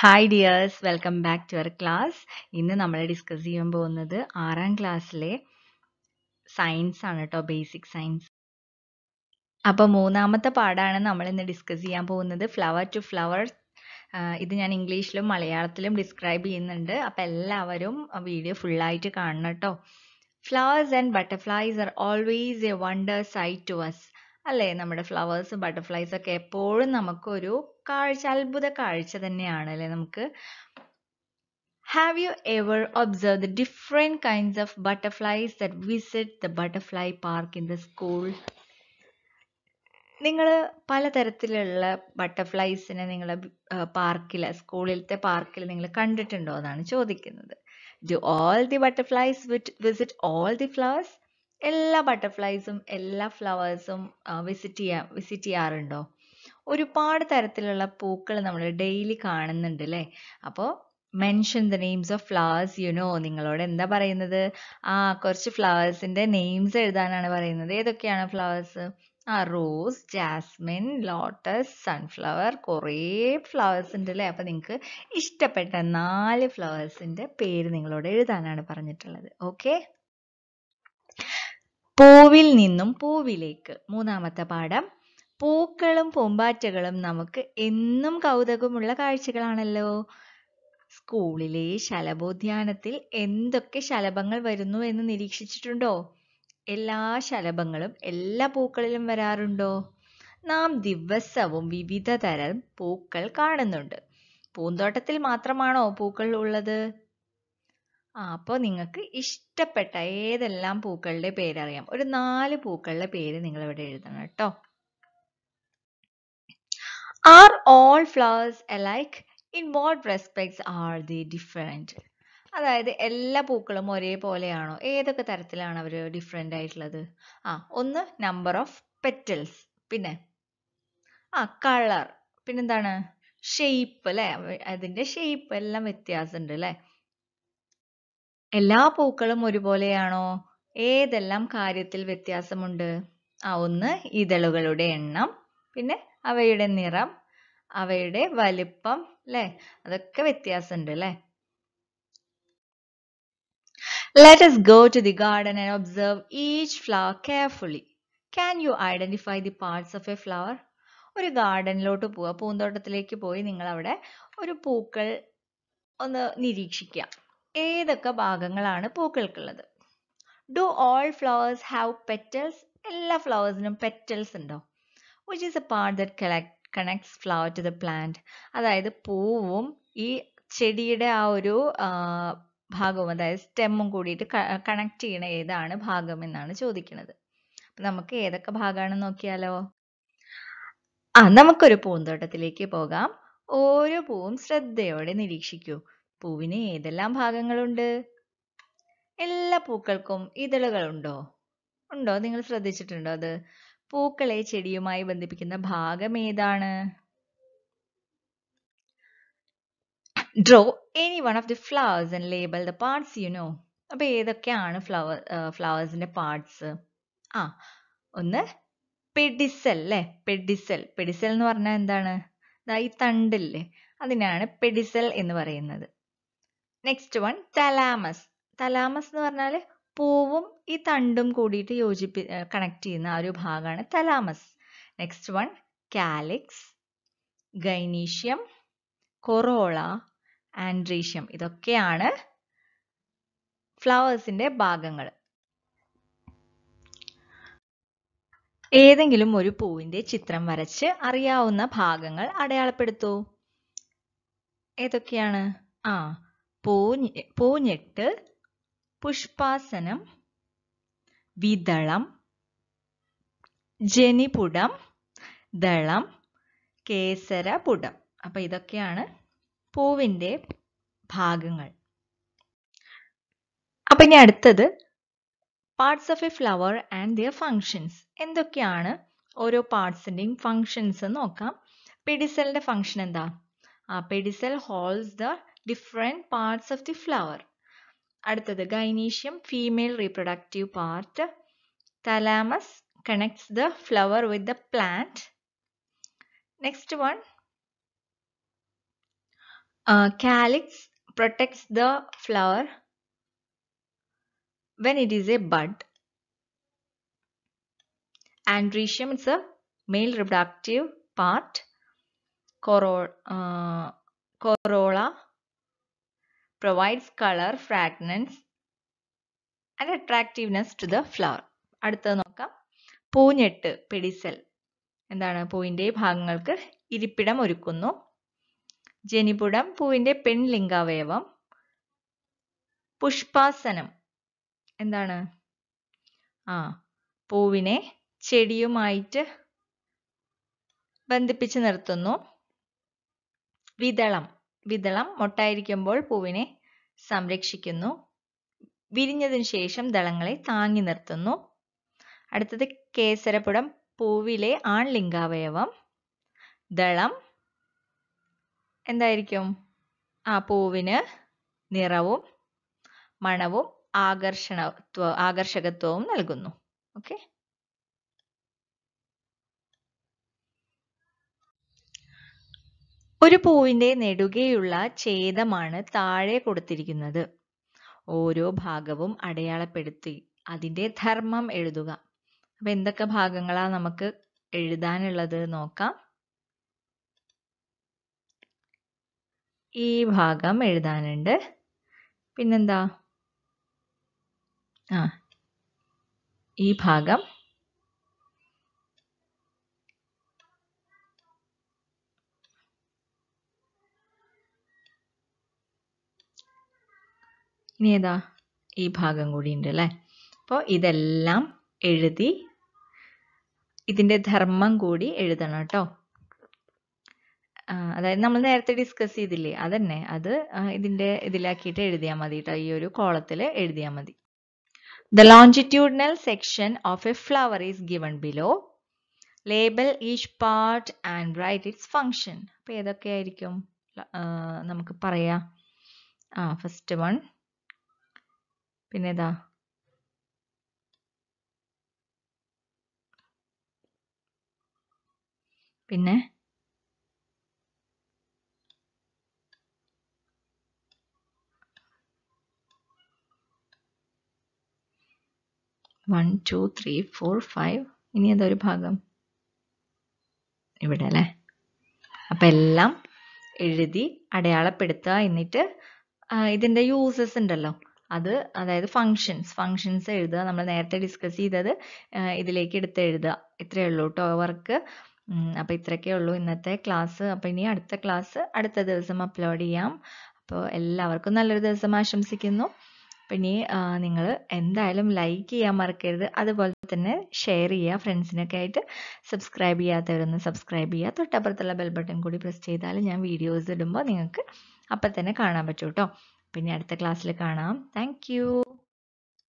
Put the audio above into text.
Hi dears welcome back to our class ഇന്ന് നമ്മൾ discuss ചെയ്യാൻ പോകുന്നത് ആറാം ക്ലാസ്സിലെ സയൻസ് ആണ് കേട്ടോ ബേസിക് സയൻസ് അപ്പോൾ മൂന്നാമത്തെ പാഠമാണ് നമ്മൾ ഇന്ന് ഡിസ്കസ് ചെയ്യാൻ പോകുന്നത് ഫ്ലവർ ടു ഫ്ലവർ ഇത് ഞാൻ ഇംഗ്ലീഷിലും മലയാളത്തിലും ഡിസ്ക്രൈബ് ചെയ്യുന്നുണ്ട്. അപ്പോൾ എല്ലാവരും വീഡിയോ ഫുള്ളായിട്ട് കാണണം കേട്ടോ flowers and butterflies are always a wonder sight to us അല്ലേ? നമ്മുടെ ഫ്ലവേഴ്സും ബട്ടർഫ്ലൈസ് ഒക്കെ എപ്പോഴും നമുക്കൊരു കാഴ്ച അത്ഭുത കാഴ്ച തന്നെയാണ് അല്ലേ? നമുക്ക് have you ever observe the different kinds of butterflies that visit the butterfly park in the school നിങ്ങൾ പലതരത്തിലുള്ള ബട്ടർഫ്ലൈസിനെ നിങ്ങൾ പാർക്കിൽ സ്കൂളിലത്തെ പാർക്കിൽ നിങ്ങൾ കണ്ടിട്ടുണ്ടോ എന്നാണ് ചോദിക്കുന്നത്. Do all the butterflies visit all the flowers എല്ലാ ബട്ടർഫ്ലൈസും എല്ലാ ഫ്ലവേഴ്സും വിസിറ്റ് ചെയ്യാ വിസിറ്റ് ചെയ്യാറുണ്ടോ? ഒരുപാട് തരത്തിലുള്ള പൂക്കൾ നമ്മൾ ഡെയിലി കാണുന്നുണ്ട് അല്ലേ അപ്പോൾ mention the names of flowers you know നിങ്ങളോട് എന്താ പറയുന്നത്? ആ കുറച്ച് ഫ്ലവേഴ്സിന്റെ നെയിംസ് എഴുതാനാണ് പറയുന്നത്. ഏതൊക്കെയാണ് ഫ്ലവേഴ്സ് ആ റോസ് ജാസ്മിൻ ലോട്ടസ് സൺഫ്ലവർ കുറേ ഫ്ലവേഴ്സ് ഉണ്ട് അല്ലേ അപ്പം നിങ്ങൾക്ക് ഇഷ്ടപ്പെട്ട നാല് ഫ്ലവേഴ്സിന്റെ പേര് നിങ്ങളോട് എഴുതാനാണ് പറഞ്ഞിട്ടുള്ളത്. ഓക്കെ പൂവിൽ നിന്നും പൂവിലേക്ക്. മൂന്നാമത്തെ പാഠം. പൂക്കളും പൂമ്പാറ്റകളും നമുക്ക് എന്നും കൗതുകമുള്ള കാഴ്ചകളാണല്ലോ. സ്കൂളിലെ ശലഭോദ്യാനത്തിൽ എന്തൊക്കെ ശലഭങ്ങൾ വരുന്നു എന്ന് നിരീക്ഷിച്ചിട്ടുണ്ടോ? എല്ലാ ശലഭങ്ങളും എല്ലാ പൂക്കളിലും വരാറുണ്ടോ? നാം ദിവസവും വിവിധ തരം പൂക്കൾ കാണുന്നുണ്ട്. പൂന്തോട്ടത്തിൽ മാത്രമാണോ പൂക്കൾ ഉള്ളത്? ആ അപ്പോൾ നിങ്ങൾക്ക് ഇഷ്ടപ്പെട്ട ഏതെല്ലാം പൂക്കളുടെ പേരറിയാം. ഒരു നാല് പൂക്കളുടെ പേര് നിങ്ങൾ ഇവിടെ എഴുതണം കേട്ടോ. Are all flowers alike in what respects are the different അതായത് എല്ലാ പൂക്കളും ഒരേപോലെയാണോ? ഏതൊക്കെ തരത്തിലാണ് അവർ ഡിഫറെന്റ് ആയിട്ടുള്ളത്? ആ ഒന്ന് നമ്പർ ഓഫ് പെറ്റൽസ് പിന്നെ ആ കളർ പിന്നെന്താണ്? ഷേപ്പ് അല്ലേ അതിന്റെ ഷേപ്പ് എല്ലാം വ്യത്യാസമുണ്ട് അല്ലേ എല്ലാ പൂക്കളും ഒരുപോലെയാണോ? ഏതെല്ലാം കാര്യത്തിൽ വ്യത്യാസമുണ്ട്? ആ ഒന്ന് ഇതളുകളുടെ എണ്ണം പിന്നെ അവയുടെ നിറം അവയുടെ വലിപ്പം അല്ലേ അതൊക്കെ വ്യത്യാസമുണ്ട് അല്ലേ Let us go to the garden and observe each flower carefully. Can you identify the parts of a flower? ഒരു ഗാർഡനിലോട്ട് പോവുക. പൂന്തോട്ടത്തിലേക്ക് പോയി നിങ്ങൾ അവിടെ ഒരു പൂക്കൾ ഒന്ന് നിരീക്ഷിക്കുക. ഏതൊക്കെ ഭാഗങ്ങളാണ് പൂക്കൾക്കുള്ളത്? Do all flowers have petals എല്ലാ ഫ്ലവേഴ്സിനും പെറ്റൽസ് ഉണ്ടോ? Which is a part that connects flower to the plant അതായത് പൂവും ഈ ചെടിയുടെ ആ ഒരു ഭാഗവും അതായത് സ്റ്റെമ്മും കൂടിയിട്ട് കണക്ട് ചെയ്യണ ഏതാണ് ഭാഗം എന്നാണ് ചോദിക്കുന്നത്. അപ്പൊ നമുക്ക് ഏതൊക്കെ ഭാഗമാണെന്ന് നോക്കിയാലോ? ആ നമുക്കൊരു പൂന്തോട്ടത്തിലേക്ക് പോകാം. ഓരോ പൂവും ശ്രദ്ധയോടെ നിരീക്ഷിക്കൂ. പൂവിന് ഏതെല്ലാം ഭാഗങ്ങളുണ്ട്? എല്ലാ പൂക്കൾക്കും ഇതളുകളുണ്ടോ? ഉണ്ടോ? നിങ്ങൾ ശ്രദ്ധിച്ചിട്ടുണ്ടോ അത്? പൂക്കളെ ചെടിയുമായി ബന്ധിപ്പിക്കുന്ന ഭാഗം ഏതാണ്? Draw any one of the flowers and label the parts you know അപ്പൊ ഏതൊക്കെയാണ് ഫ്ലവർ ഫ്ലവേഴ്സിന്റെ പാർട്സ് ആ ഒന്ന് പെഡിസൽ അല്ലെ പെഡിസൽ പെഡിസൽ എന്ന് പറഞ്ഞാൽ എന്താണ്? ഈ തണ്ടില്ലേ? അതിനാണ് പെഡിസൽ എന്ന് പറയുന്നത്. നെക്സ്റ്റ് വൺ തലാമസ് തലാമസ് എന്ന് പറഞ്ഞാൽ പൂവും ഈ തണ്ടും കൂടിയിട്ട് യോജിപ്പി കണക്ട് ചെയ്യുന്ന ആ ഒരു ഭാഗമാണ് thalamus next one calyx gynoecium corolla androecium ഇതൊക്കെയാണ് ഫ്ലവേഴ്സിന്റെ ഭാഗങ്ങൾ. ഏതെങ്കിലും ഒരു പൂവിന്റെ ചിത്രം വരച്ച് അറിയാവുന്ന ഭാഗങ്ങൾ അടയാളപ്പെടുത്തൂ. ഏതൊക്കെയാണ്? ആ പൂഞ്ഞ് പൂഞ്ഞെട്ട് പുഷ്പാസനം വിതളം ജനിപുടം ദളം കേസരപുടം. അപ്പൊ ഇതൊക്കെയാണ് പൂവിന്റെ ഭാഗങ്ങൾ. അപ്പൊ ഇനി അടുത്തത് parts of a flower and their functions എന്തൊക്കെയാണ് ഓരോ പാർട്സിന്റെയും ഫങ്ഷൻസ് നോക്കാം. പെഡിസലിന്റെ ഫങ്ഷൻ എന്താ? Pedicel holds the different parts of the flower അടുത്തത് gynoecium female reproductive part thalamus connects the flower with the plant next one calyx protects the flower when it is a bud. Andrecium is a male reproductive part. Coro- uh, corolla provides color, fragrance and attractiveness to the flower. അടുത്തത് നോക്കാം. പൂഞ്ഞെട്ട് pedicel എന്താണ്? പൂവിന്റെ ഭാഗങ്ങൾക്ക് ഇരിപ്പിടം ഒരുക്കുന്നു. ജനിപുടം പൂവിന്റെ പെൺലിംഗാവയവം പുഷ്പാസനം. എന്താണ്? ആ പൂവിനെ ചെടിയുമായിട്ട് ബന്ധിപ്പിച്ച് നിർത്തുന്നു. വിതളം. വിതളം മൊട്ടായിരിക്കുമ്പോൾ പൂവിനെ സംരക്ഷിക്കുന്നു. വിരിഞ്ഞതിന് ശേഷം ദളങ്ങളെ താങ്ങി നിർത്തുന്നു. അടുത്തത് കേസരപ്പുടം പൂവിലെ ആൺലിംഗാവയവം. ദളം എന്തായിരിക്കും? ആ പൂവിന് നിറവും മണവും ആകർഷണത്വ ആകർഷകത്വവും നൽകുന്നു. ഓക്കെ. ഒരു പൂവിന്റെ നെടുകെയുള്ള ഛേദമാണ് താഴെ കൊടുത്തിരിക്കുന്നത്. ഓരോ ഭാഗവും അടയാളപ്പെടുത്തി അതിന്റെ ധർമ്മം എഴുതുക. അപ്പൊ എന്തൊക്കെ ഭാഗങ്ങളാ നമുക്ക് എഴുതാനുള്ളത് നോക്കാം. ഈ ഭാഗം എഴുതാനുണ്ട്. പിന്നെന്താ? ആ ഈ ഭാഗം ഇനി ഏതാ? ഈ ഭാഗം കൂടി ഉണ്ട് അല്ലേ? അപ്പോൾ ഇതെല്ലാം എഴുതി ഇതിന്റെ ധർമ്മം കൂടി എഴുതണം കേട്ടോ. അതായത് നമ്മൾ നേരത്തെ ഡിസ്കസ് ചെയ്തില്ലേ? അതന്നെ. അത് ഇതിന്റെ ഇതിലാക്കിയിട്ട് എഴുതിയാൽ മതി കേട്ടോ. ഈ ഒരു കോളത്തിൽ എഴുതിയാൽ മതി. The longitudinal section of a flower is given below label each part and write its function അപ്പം ഏതൊക്കെ ആയിരിക്കും? നമുക്ക് പറയാം. ആ ഫസ്റ്റ് വൺ പിന്നെ ഇതാ. പിന്നെ? One two three four five ഇനി ഏതൊരു ഭാഗം? ഇവിടെ അല്ലേ? അപ്പം എല്ലാം എഴുതി അടയാളപ്പെടുത്തുക എന്നിട്ട് ഇതിന്റെ യൂസസ് ഉണ്ടല്ലോ. അത് അതായത് ഫങ്ഷൻസ് ഫങ്ഷൻസ് എഴുതുക. നമ്മൾ നേരത്തെ ഡിസ്കസ് ചെയ്തത് ഇതിലേക്ക് എടുത്ത് എഴുതുക. ഇത്രയേ ഉള്ളൂ കേട്ടോ വർക്ക് അപ്പോൾ ഇത്രയൊക്കെ ഉള്ളൂ ഇന്നത്തെ ക്ലാസ് അപ്പോൾ ഇനി അടുത്ത ക്ലാസ് അടുത്ത ദിവസം അപ്ലോഡ് ചെയ്യാം. അപ്പോൾ എല്ലാവർക്കും നല്ലൊരു ദിവസം ആശംസിക്കുന്നു. പിന്നെ നിങ്ങൾ എന്തായാലും ലൈക്ക് ചെയ്യാൻ മറക്കരുത്. അതുപോലെ തന്നെ ഷെയർ ചെയ്യുക. ഫ്രണ്ട്സിനൊക്കെ ആയിട്ട് സബ്സ്ക്രൈബ് ചെയ്യാത്തവരൊന്ന് സബ്സ്ക്രൈബ് ചെയ്യുക. തൊട്ടപ്പുറത്തുള്ള ബെൽ ബട്ടൺ കൂടി പ്രസ് ചെയ്താൽ ഞാൻ വീഡിയോസ് ഇടുമ്പോൾ നിങ്ങൾക്ക് അപ്പം തന്നെ കാണാൻ പറ്റും കേട്ടോ പിന്നെ അടുത്ത ക്ലാസ്സിൽ കാണാം. താങ്ക്